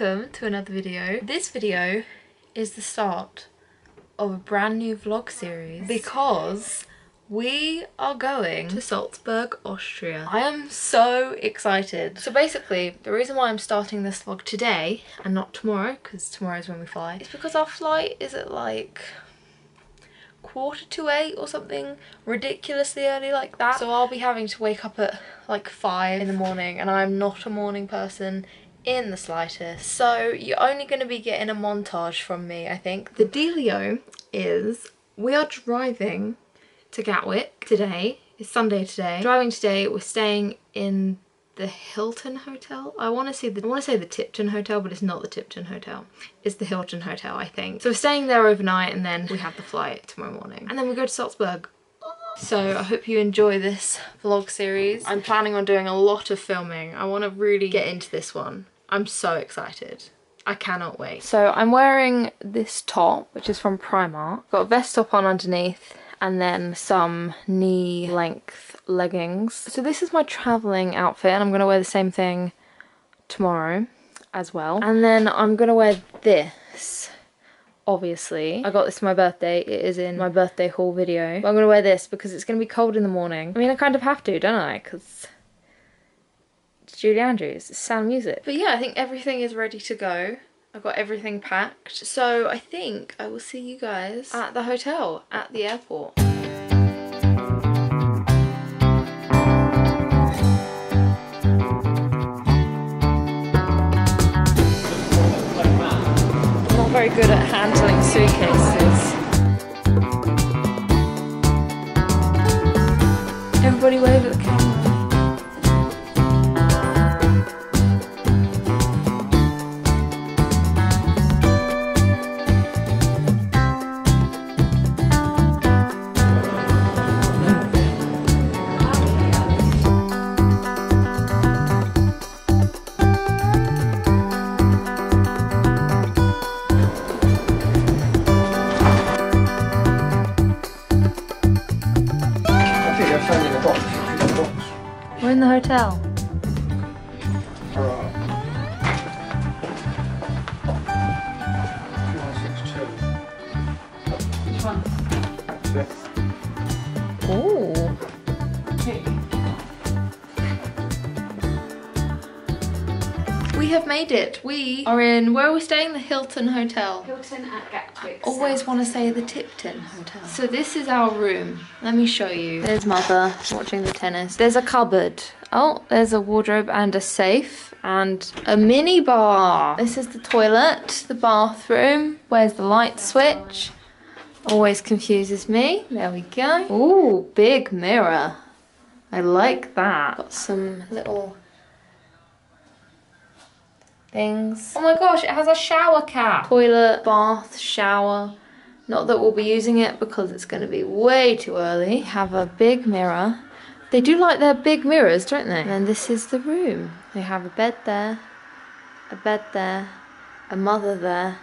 welcome to another video. This video is the start of a brand new vlog series because we are going to Salzburg, Austria. I am so excited. So basically, the reason why I'm starting this vlog today and not tomorrow, because tomorrow is when we fly, is because our flight is at like quarter to eight or something ridiculously early like that. So I'll be having to wake up at like five in the morning and I'm not a morning person in the slightest. So you're only going to be getting a montage from me, I think. The dealio is we are driving to Gatwick today. It's Sunday today. Driving today, we're staying in the Hilton Hotel. I want to say the I want to say the Tipton Hotel, but it's not the Tipton Hotel. It's the Hilton Hotel, I think. So we're staying there overnight, and then we have the flight tomorrow morning, and then we go to Salzburg. So I hope you enjoy this vlog series. I'm planning on doing a lot of filming. I want to really get into this one. I'm so excited. I cannot wait. So I'm wearing this top, which is from Primark. Got a vest top on underneath and then some knee length leggings. So this is my traveling outfit and I'm going to wear the same thing tomorrow as well. And then I'm going to wear this obviously. I got this for my birthday. It is in my birthday haul video. But I'm going to wear this because it's going to be cold in the morning. I mean, I kind of have to, don't I? Because it's Julie Andrews. It's sound music. But yeah, I think everything is ready to go. I've got everything packed. So I think I will see you guys at the hotel at the airport. Very good at handling suitcases. Everybody wave at the camera. In the hotel. Alright. 2162. Which one? Fifth. Ooh. We have made it. We are in, where are we staying? The Hilton Hotel. Hilton at Gatwick. Always want to say the Tipton Hotel. So this is our room. Let me show you. There's mother watching the tennis. There's a cupboard. Oh, there's a wardrobe and a safe and a mini bar. This is the toilet, the bathroom. Where's the light switch? Always confuses me. There we go. Ooh, big mirror. I like that. Got some little things. Oh my gosh, it has a shower cap. Toilet, bath, shower. Not that we'll be using it because it's going to be way too early. Have a big mirror. They do like their big mirrors, don't they? And this is the room. They have a bed there, a bed there, a mother there,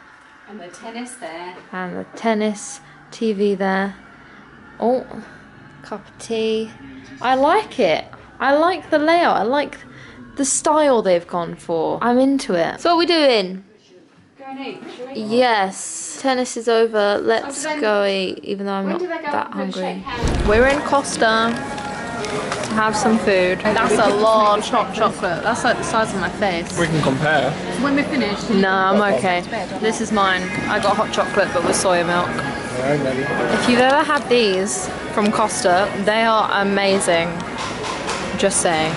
And the tennis there. and the tennis TV there. Oh, cup of tea. I like it. I like the layout. I like the style they've gone for. I'm into it. So what are we doing? Eat. We? Yes, tennis is over. Let's Oh, go eat, even though I'm not do they go that hungry. We're in Costa to have some food. That's a large hot chocolate. That's like the size of my face. We can compare. When we're finished. No, I'm okay. This is mine. I got hot chocolate but with soya milk. If you've ever had these from Costa, they are amazing. Just saying.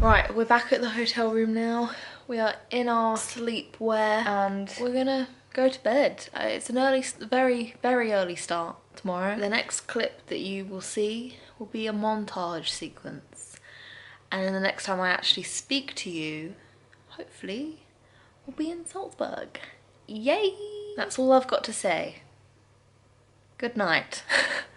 Right, we're back at the hotel room now. We are in our sleepwear and we're gonna go to bed. Uh, It's an early, very, very early start tomorrow. The next clip that you will see will be a montage sequence. And then the next time I actually speak to you, hopefully, will be in Salzburg. Yay! That's all I've got to say. Good night.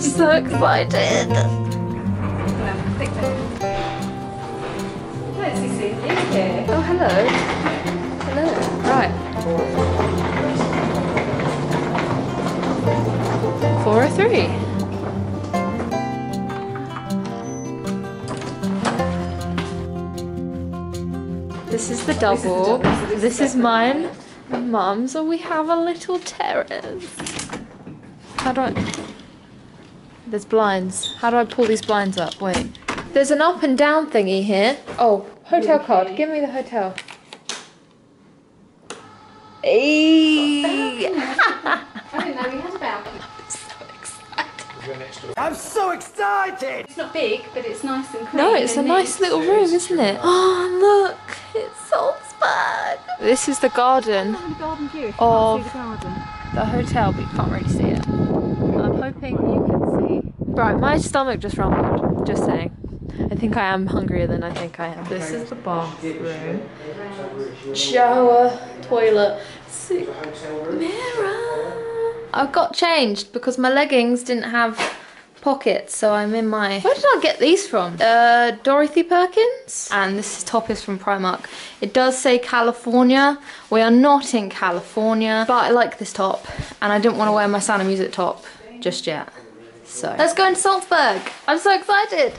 so excited. Oh, hello. Hello. Right. 403. This is the double. This is mine mum's, and we have a little terrace. How do I. There's blinds. How do I pull these blinds up? Wait. There's an up and down thingy here. Oh, hotel card. Give me the hotel. Hey. I didn't know we had a balcony. I'm so excited! It's not big, but it's nice and clean. No, it's a nice neat. little room, isn't it? Oh, look, it's Salzburg. This is the garden The garden view. If Of- can't see the garden. the hotel, but you can't really see it. I'm hoping you can see. Right, my stomach just rumbled. Just saying. I think I am hungrier than I think I am. This is the bathroom. Shower, toilet, si- mirror. I got changed because my leggings didn't have pockets, so I'm in my. Where did I get these from? Uh, Dorothy Perkins. And this top is from Primark. It does say California. We are not in California, but I like this top, and I didn't want to wear my Sound of Music top just yet. So let's go into Salzburg. I'm so excited.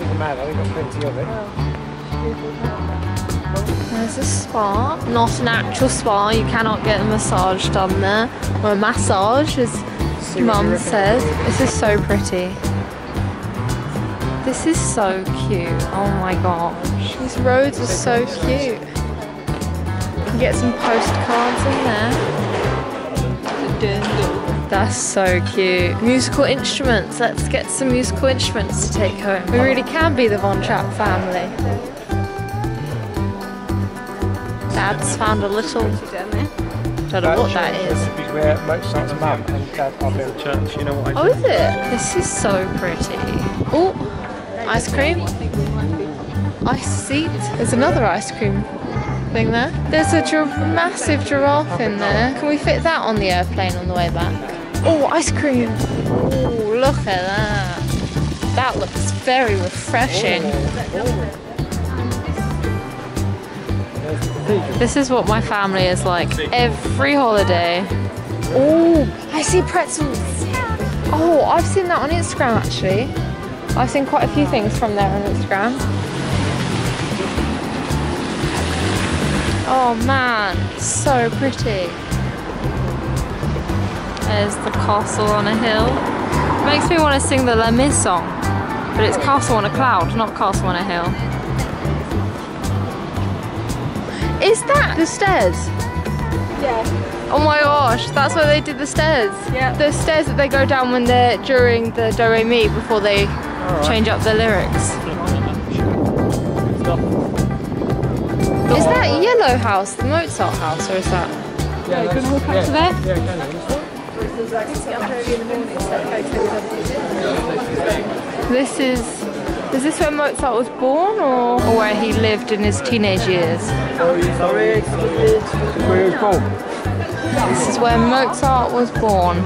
Doesn't matter, they've got plenty of it. There's a spa, not an actual spa. You cannot get a massage done there, or a massage, as what you Mum says. This is so pretty. This is so cute. Oh my gosh, these roads are so cute. You can get some postcards in there. That's so cute. Musical instruments. Let's get some musical instruments to take home. We really can be the Von Trapp family. Dad's found a little. Don't know what that is. Mum and dad church. You know what I Oh, is it? This is so pretty. Oh, ice cream. Ice seat. There's another ice cream there. There's a massive giraffe in there. Can we fit that on the airplane on the way back? Oh, ice cream. Oh, look at that. That looks very refreshing. This is what my family is like every holiday. Oh, I see pretzels. Oh, I've seen that on Instagram actually. I've seen quite a few things from there on Instagram. Oh man, so pretty. There's the castle on a hill. Makes me want to sing the Les Mis song, but it's castle on a cloud, not castle on a hill. Is that the stairs? Yeah. Oh my gosh, that's where they did the stairs. Yeah. The stairs that they go down when they're during the Do Re Mi before they change up the lyrics. Is that Yellow House, the Mozart house, or is that? Yeah, you wanna walk up to there? Yeah, can This is. Is this where Mozart was born, or, or where he lived in his teenage years? Where he was born. This is where Mozart was born.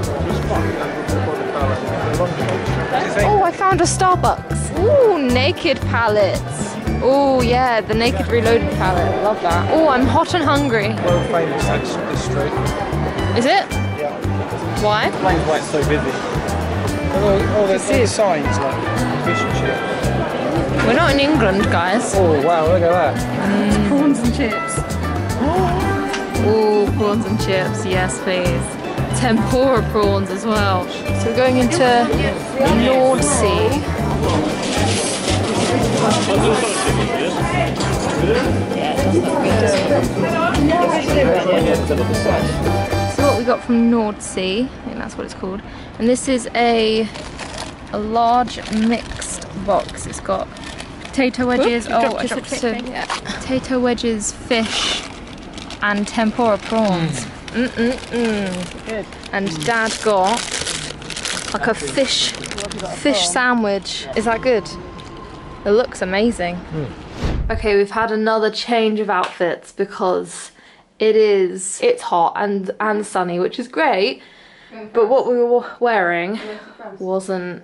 Oh, I found a Starbucks. Ooh, naked palettes. Oh yeah, the naked reloaded palette. Love that. Oh, I'm hot and hungry. World famous that's this street. Is it? Yeah. Why? Explains why it's so busy. Oh, oh there's see signs like fish and shit. We're not in England, guys. Oh wow, look at that. Mm. Prawns and chips. Ooh, prawns and chips. Yes, please. Tempura prawns as well. So we're going into Nordsee. So what we got from Nordsee, I think that's what it's called. And this is a a large mixed box. It's got potato wedges. you oh, I dropped yeah. potato wedges, fish, and tempura prawns. Mm mm mm. Good. And Dad got like a fish fish sandwich. Is that good? It looks amazing. Hmm. Okay, we've had another change of outfits because it is it's hot and and sunny, which is great. But what we were wearing wasn't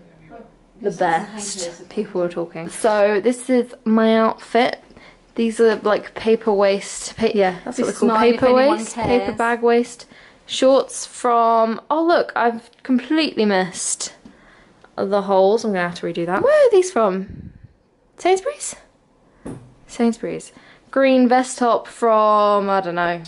the best. People were talking. So this is my outfit. These are like paper waist. Pa yeah, that's what This they're called. Paper waist, paper bag waist. Shorts from. Oh look, I've completely missed the holes. I'm gonna have to redo that. Where are these from? Sainsbury's. Sainsbury's. Green vest top from I don't know.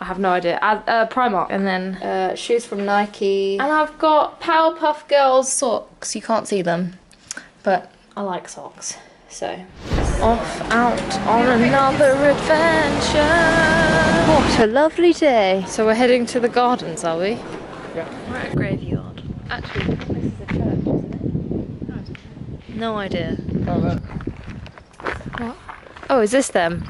I have no idea. Uh, uh, Primark. And then uh, shoes from Nike. And I've got Powerpuff Girls socks. You can't see them, but I like socks. So off out on another adventure. What a lovely day. So we're heading to the gardens, are we? Yeah. We're at a graveyard. Actually, this is a church, isn't it? No idea. Oh, look. What? Oh, is this them?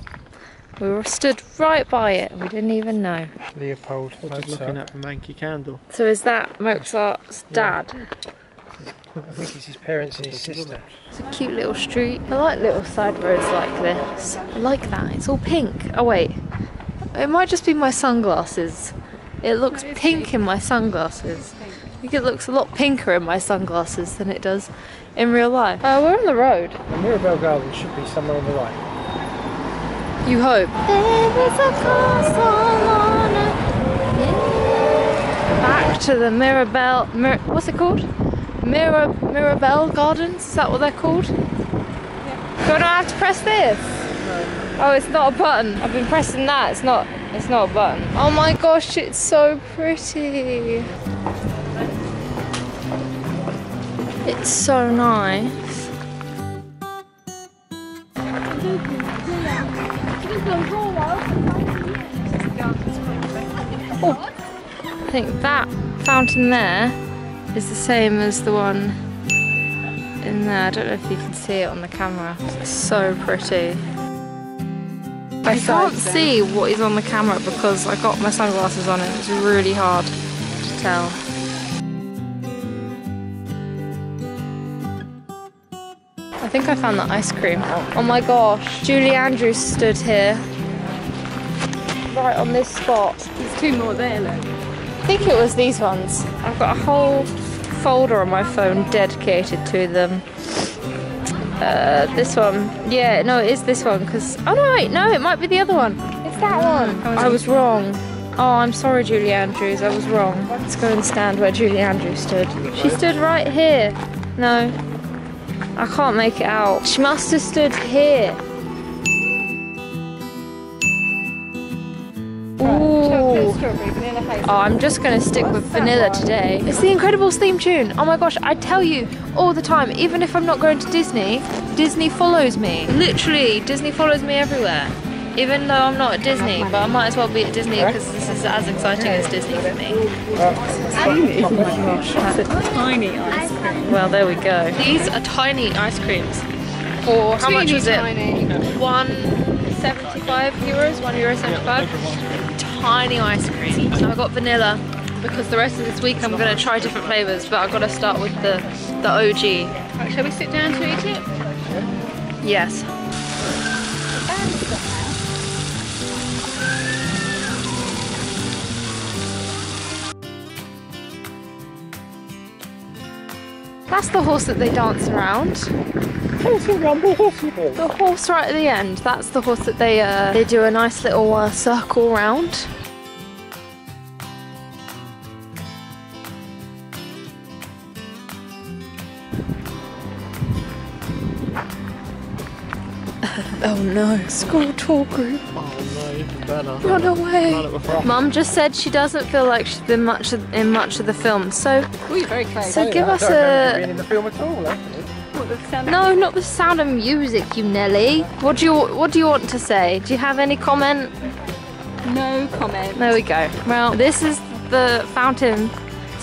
We were stood right by it and we didn't even know. Leopold. Just looking at the manky candle. So is that Mozart's dad? I think it's his parents and his sister. It's a cute little street. I like little side roads like this. I like that. It's all pink. Oh wait. It might just be my sunglasses. It looks pink in my sunglasses. I think it looks a lot pinker in my sunglasses than it does in real life. Uh, we're on the road. The Mirabell Garden should be somewhere on the right. You hope. There is a castle on a Back to the Mirabell. Mir- what's it called? Mira- Mirabell Gardens? Is that what they're called? Yeah. Do I not have to press this? No. Oh, it's not a button. I've been pressing that. It's not. It's not a button. Oh my gosh, it's so pretty. It's so nice. Oh, I think that fountain there is the same as the one in there. I don't know if you can see it on the camera. It's so pretty. I can't see what is on the camera because I got my sunglasses on and it's really hard to tell. Think I found the ice cream. Oh my gosh, Julie Andrews stood here. Right on this spot. There's two more there, look. I think it was these ones. I've got a whole folder on my phone dedicated to them. Uh, this one. Yeah, no, it is this one because. Oh no, wait, no, it might be the other one. It's that one. I was wrong. Oh, I'm sorry, Julie Andrews. I was wrong. Let's go and stand where Julie Andrews stood. She stood right here. No, I can't make it out. She must have stood here. Oh, I'm just gonna stick with vanilla today. It's the Incredibles theme tune. Oh my gosh, I tell you all the time, even if I'm not going to Disney, Disney follows me. Literally, Disney follows me everywhere. Even though I'm not at Disney, but I might as well be at Disney because this is as exciting as Disney for me. Oh my gosh, that's a tiny ice cream. Well, there we go. These are tiny ice creams. For how much Teeny was it? tiny. One seventy-five euros. One euro seventy-five. Tiny ice cream. So I got vanilla because the rest of this week I'm gonna try different flavors, but I've got to start with the the OG. Shall we sit down to eat it? Yes. That's the horse that they dance around. The horse right at the end. That's the horse that they uh, they do a nice little uh, circle round. oh no! School tour group. Oh no, even better. Run away. Run at the front. Mum just said she doesn't feel like she's been much of, in much of the film, so Oh, you're very close. so give I us don't a being in the film at all, actually. What, no, not the sound of music, you Nelly. What do you what do you want to say? Do you have any comment? No comment. There we go. Well, this is the fountain.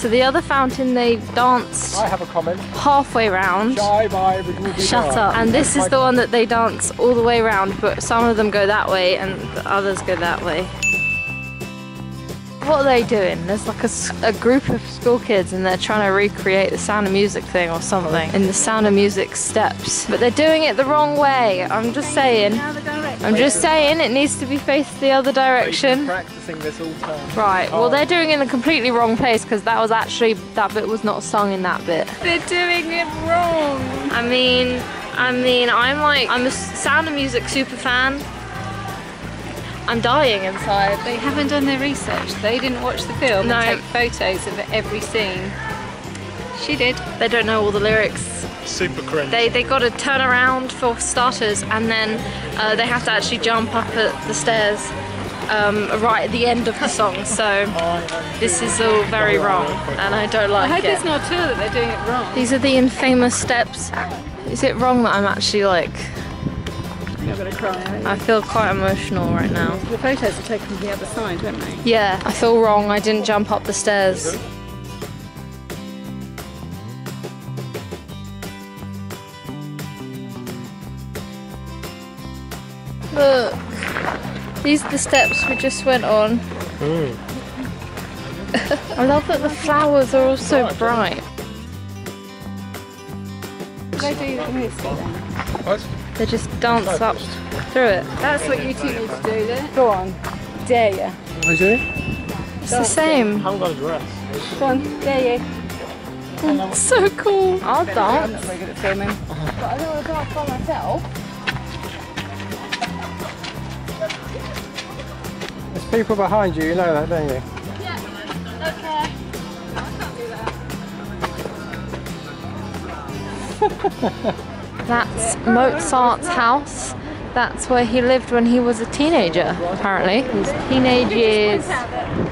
So the other fountain they dance I have a comment. halfway round. Shy by with Ruby Shut up. And this is the one that they dance all the way around, but some of them go that way and the others go that way. What are they doing? There's like a group of school kids and they're trying to recreate the Sound of Music thing or something in the Sound of Music steps. But they're doing it the wrong way. I'm just saying. Now the direction. I'm just saying it needs to be faced the other direction. Practicing this all time. Right, well they're doing it in the completely wrong place because that was actually, that bit was not sung in that bit. They're doing it wrong. I mean, I mean, I'm like, I'm a Sound of Music super fan. I'm dying inside. They haven't done their research. They didn't watch the film No. and take photos of every scene. She did. They don't know all the lyrics. Super cringe. They they got to turn around for starters, and then uh, they have to actually jump up at the stairs um, right at the end of the song. So this is all very wrong, and I don't like it. I like hope it. it's not true that they're doing it wrong. These are the infamous steps. Is it wrong that I'm actually like? You're gonna cry. I feel quite emotional right now. The photos are taken from the other side, weren't they? Yeah, I feel wrong. I didn't jump up the stairs. Look, these are the steps we just went on. Hmm. I love that the flowers are all so bright. They do this. What? They just dance up through it. That's what you two need to do then. Go on. Dare you. What are you doing? It's the same. I haven't got a dress. Go on. Dare you. So cool. I'll I'm dance. not very good at filming. But I don't want to dance by myself. There's people behind you, you know that, don't you? That's Mozart's house. That's where he lived when he was a teenager, apparently. His teenage years.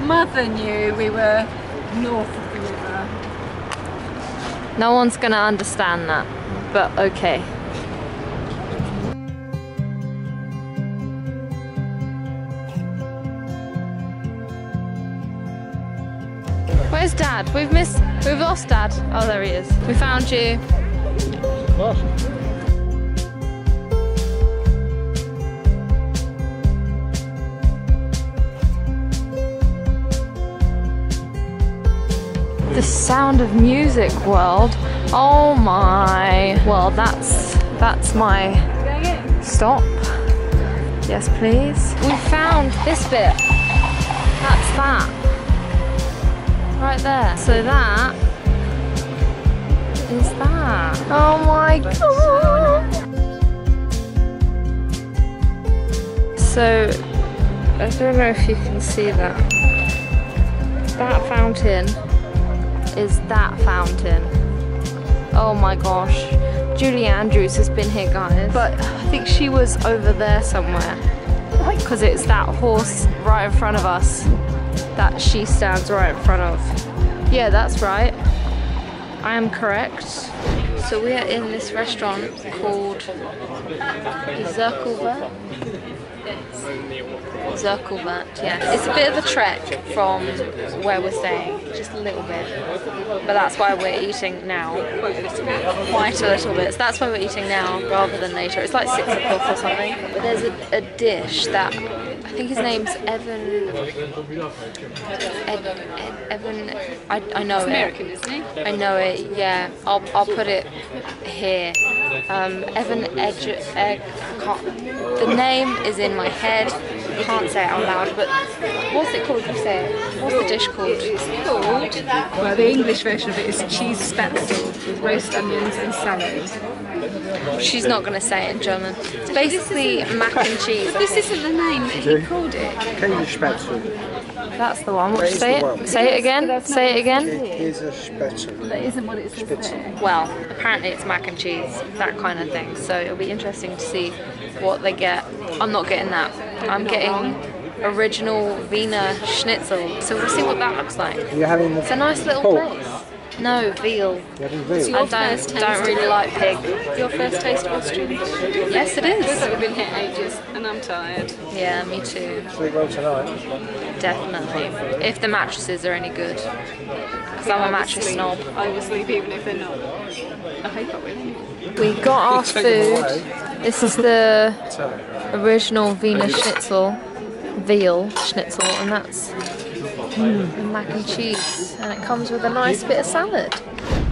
Mother knew we were north of the river. No one's gonna understand that, but okay. Where's Dad? We've missed, we've lost Dad. Oh, there he is. We found you. What? The sound of music world. Oh my. Well, that's that's my stop. Yes, please. We found this bit. That's that. Right there. So that is that. Oh my god. So I don't know if you can see that. That fountain is that fountain. Oh my gosh. Julie Andrews has been here, guys. But I think she was over there somewhere. Because it's that horse right in front of us that she stands right in front of. Yeah, that's right. I am correct. So we are in this restaurant called Zirkelwirt. Zirkelwirt, yeah. It's a bit of a trek from where we're staying, just a little bit. But that's why we're eating now. Quite a little bit. So that's why we're eating now rather than later. It's like six o'clock or something. But there's a, a dish that I think his name's Evan. Ed, Ed, Evan. I, I know He's it. American, isn't he? I know it, yeah. I'll, I'll put it here. Um, Evan Edge. Egg, can't, the name is in my head. I can't say it out loud, but what's it called? You say it. What's the dish called? It's called. Well, the English version of it is cheese spätzle with roast onions and salad. She's not going to say it in German. It's basically mac and cheese. This isn't the name that he called it. Käsespätzle. That's the one. Is Say it. one. Say it again. Say it again. That isn't what it says. Well, apparently it's mac and cheese, that kind of thing. So it'll be interesting to see what they get. I'm not getting that. I'm getting original Wiener Schnitzel. So we'll see what that looks like. You're having the It's a nice little place. No, veal. You're having. I don't, don't really like pig. Your first taste of Austrian? Yes, it is. Feels is. like we've been here ages and I'm tired. Yeah, me too. Sleep well tonight. Definitely. If the mattresses are any good. Because I'm a mattress sleep. snob. I will sleep even if they're not. I hope I will. We got our Take them away. food. This is the original Wiener Schnitzel, veal schnitzel, and that's mm, mac and cheese. And it comes with a nice bit of salad.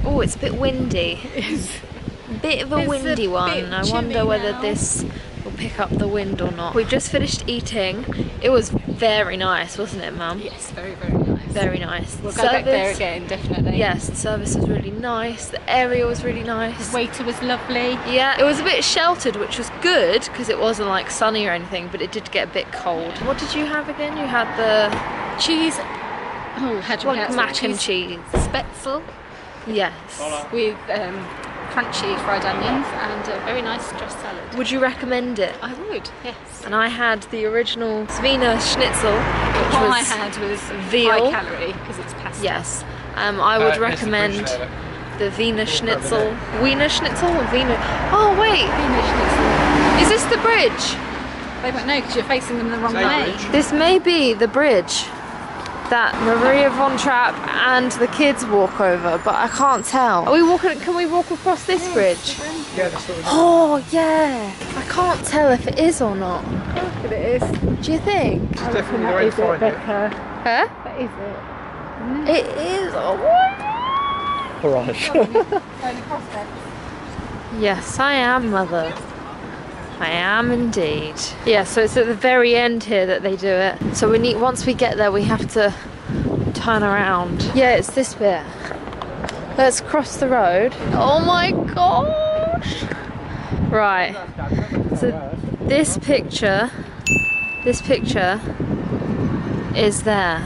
Oh, it's a bit windy. It's bit of a It's windy bit one. I wonder whether now. this will pick up the wind or not. We've just finished eating. It was very nice, wasn't it, Mum? Yes, very, very nice. Very nice. We'll go back there again, definitely. Yes, the service was really nice. The area was really nice. The waiter was lovely. Yeah, it was a bit sheltered, which was good because it wasn't like sunny or anything, but it did get a bit cold. What did you have again? You had the Cheese. Oh, how do you like pronounce it? mac and cheese. Spätzle Yes. with um, crunchy fried onions and a very nice dressed salad. Would you recommend it? I would, yes. And I had the original Svina Schnitzel, which What I was had was veal. high calorie because it's pasta. yes. Um, I would Uh, recommend the Wiener Schnitzel. Wiener Schnitzel or Wiener? Oh wait, Wiener Schnitzel. is this the bridge? They won't know because you're facing them the wrong way. bridge. This may be the bridge that Maria von Trapp and the kids walk over, but I can't tell. Are we walking? Can we walk across this bridge? Yeah, that's what we Oh yeah. I can't tell if it is or not. But it is. Do you think? It's definitely the way to find it. Huh? That is it. It is. Oh, what? Barrage. Yes, I am, mother. I am indeed. Yeah, so it's at the very end here that they do it. So we need once we get there we have to turn around. Yeah, it's this bit. Let's cross the road. Oh my gosh. Right. So this picture this picture is there.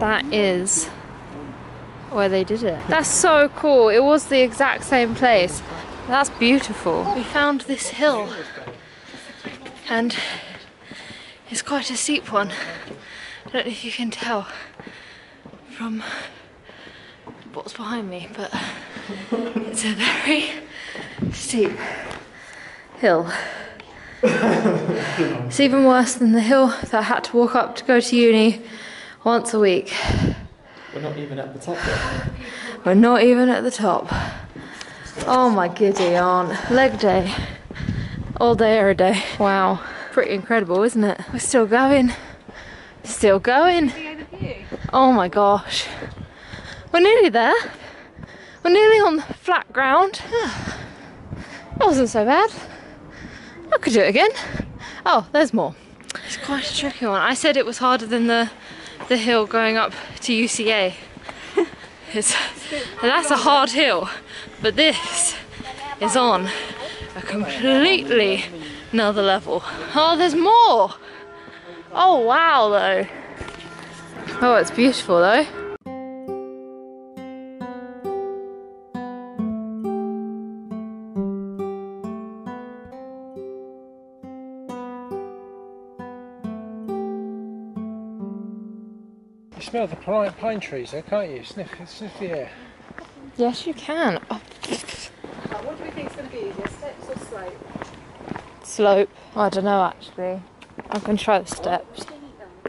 That is where they did it. That's so cool. It was the exact same place. That's beautiful. We found this hill and it's quite a steep one. I don't know if you can tell from what's behind me, but it's a very steep hill. it's even worse than the hill that I had to walk up to go to uni once a week. We're not even at the top yet. We're not even at the top. Oh my giddy aunt. Leg day. All day, every day. Wow. Pretty incredible, isn't it? We're still going. Still going. Oh my gosh. We're nearly there. We're nearly on flat ground. That wasn't so bad. I could do it again. Oh, there's more. It's quite a tricky one. I said it was harder than the the hill going up to UCA. It's, that's a hard hill, but this is on a completely another level. Oh, there's more! Oh, wow, though. Oh, it's beautiful, though. Smell the pine, pine trees there, can't you? Sniff, sniff the air. Yes, you can. Oh, What do we think is going to be easier, steps or slope? slope. I don't know, actually. I can try the steps.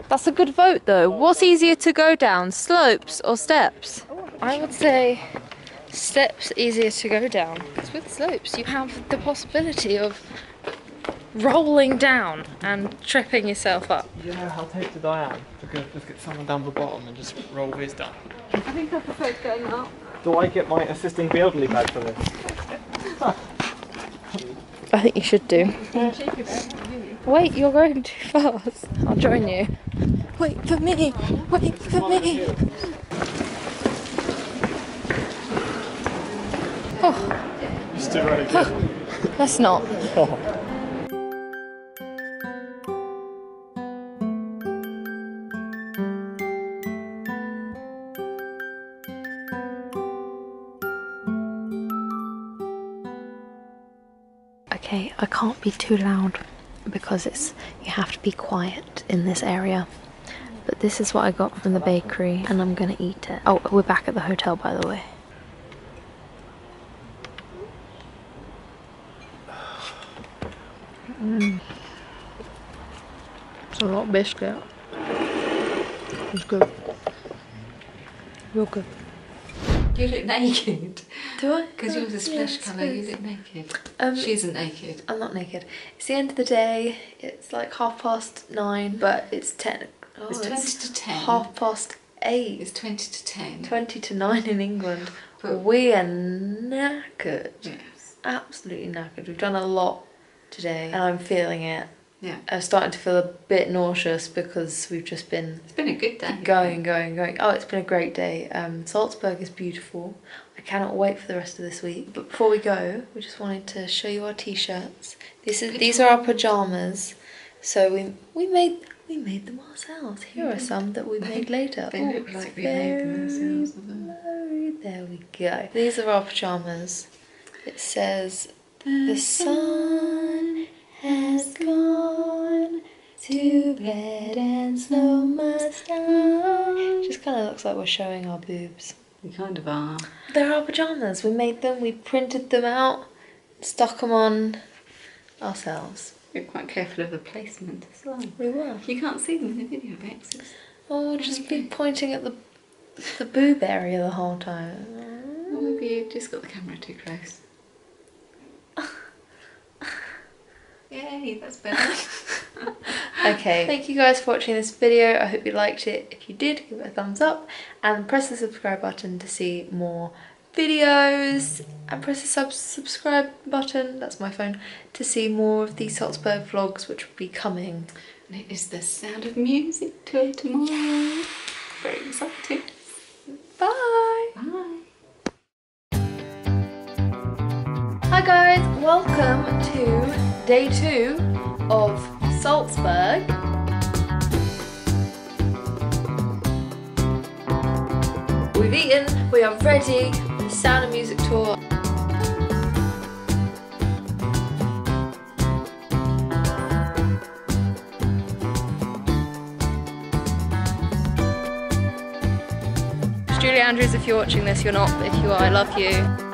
That's a good vote, though. What's easier to go down, slopes or steps? I would say steps easier to go down because with slopes you have the possibility of rolling down and tripping yourself up. You know how tempted I am to go look at someone down the bottom and just roll his down. I think I prefer going up. Do I get my assisting the elderly badge for this? I think you should do. Wait, you're going too fast. I'll join you. Wait for me. Wait for me. Oh, You're still again. let's not. Oh. Be too loud because it's you have to be quiet in this area. But this is what I got from the bakery and I'm gonna eat it. Oh, we're back at the hotel by the way. Mm. It's a lot of biscuit. It's good. Real good. You look naked. Do I? Because yours is Yeah, flesh I colour, you look naked. Um, she isn't naked. I'm not naked. It's the end of the day. It's like half past nine, but it's ten. Oh, It's 20 to 10. Half past eight. It's 20 to 10. 20 to 9 in England. But- we are knackered. Yes. absolutely knackered. We've done a lot today and I'm feeling it. Yeah. I'm starting to feel a bit nauseous because we've just been It's been a good day. going, going, going. Oh, it's been a great day. Um, Salzburg is beautiful. I cannot wait for the rest of this week. But before we go, we just wanted to show you our t-shirts. This is these are our pajamas. So we we made we made them ourselves. Here are some that we made later. They Oh, look like we made them ourselves, blurry. There we go. These are our pajamas. It says the sun has gone to bed and snow must die. Just kind of looks like we're showing our boobs. We kind of are. They're our pajamas. We made them, we printed them out, stuck them on ourselves. We're quite careful of the placement as well. We were. You can't see them in the video, Bex. Oh, we'll just be pointing at the the boob area the whole time. Or maybe you just got the camera too close. Yay, that's better. Okay. Thank you guys for watching this video. I hope you liked it. If you did, give it a thumbs up and press the subscribe button to see more videos and press the sub subscribe button, that's my phone, to see more of the Salzburg vlogs which will be coming. and it is the sound of music tour tomorrow. Very exciting. Bye! Bye. Hi guys, welcome to day two of Salzburg. We've eaten, we are ready for the Sound of Music tour. Julie Andrews, if you're watching this, you're not, but if you are, I love you.